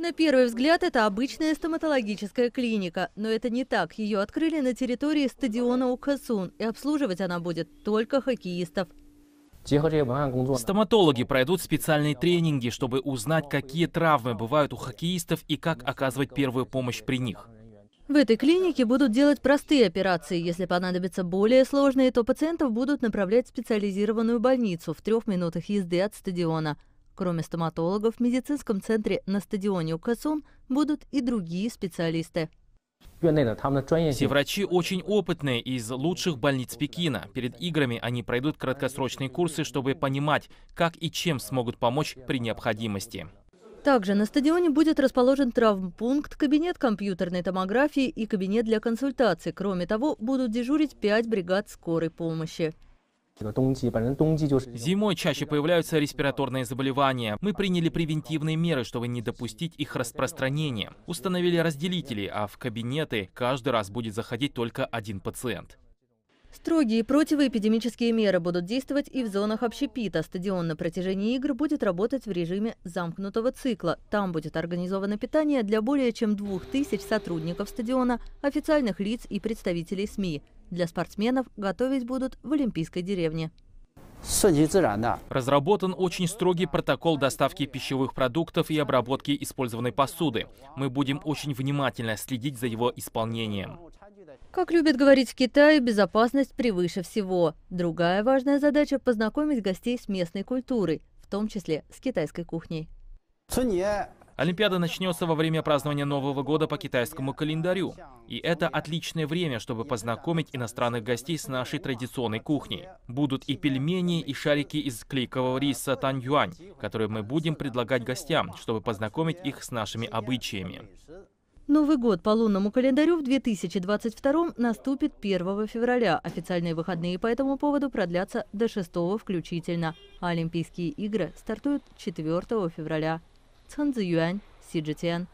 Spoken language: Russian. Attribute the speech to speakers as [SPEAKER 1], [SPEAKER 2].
[SPEAKER 1] На первый взгляд, это обычная стоматологическая клиника, но это не так. Ее открыли на территории стадиона Укасун, и обслуживать она будет только хоккеистов.
[SPEAKER 2] Стоматологи пройдут специальные тренинги, чтобы узнать, какие травмы бывают у хоккеистов и как оказывать первую помощь при них.
[SPEAKER 1] В этой клинике будут делать простые операции. Если понадобятся более сложные, то пациентов будут направлять в специализированную больницу в трех минутах езды от стадиона. Кроме стоматологов, в медицинском центре на стадионе Укасун будут и другие специалисты.
[SPEAKER 2] Все врачи очень опытные из лучших больниц Пекина. Перед играми они пройдут краткосрочные курсы, чтобы понимать, как и чем смогут помочь при необходимости.
[SPEAKER 1] Также на стадионе будет расположен травмпункт, кабинет компьютерной томографии и кабинет для консультаций. Кроме того, будут дежурить пять бригад скорой помощи.
[SPEAKER 2] Зимой чаще появляются респираторные заболевания. Мы приняли превентивные меры, чтобы не допустить их распространения. Установили разделители, а в кабинеты каждый раз будет заходить только один пациент.
[SPEAKER 1] Строгие противоэпидемические меры будут действовать и в зонах общепита. Стадион на протяжении игр будет работать в режиме замкнутого цикла. Там будет организовано питание для более чем двух тысяч сотрудников стадиона, официальных лиц и представителей СМИ. Для спортсменов готовить будут в Олимпийской деревне.
[SPEAKER 2] Разработан очень строгий протокол доставки пищевых продуктов и обработки использованной посуды. Мы будем очень внимательно следить за его исполнением.
[SPEAKER 1] Как любят говорить в Китае, безопасность превыше всего. Другая важная задача – познакомить гостей с местной культурой, в том числе с китайской кухней.
[SPEAKER 2] Олимпиада начнется во время празднования Нового года по китайскому календарю. И это отличное время, чтобы познакомить иностранных гостей с нашей традиционной кухней. Будут и пельмени, и шарики из клейкового риса таньюань, которые мы будем предлагать гостям, чтобы познакомить их с нашими обычаями.
[SPEAKER 1] Новый год по лунному календарю в 2022 наступит 1 февраля. Официальные выходные по этому поводу продлятся до 6 включительно. А Олимпийские игры стартуют 4 февраля. 陈子元，谢志谦。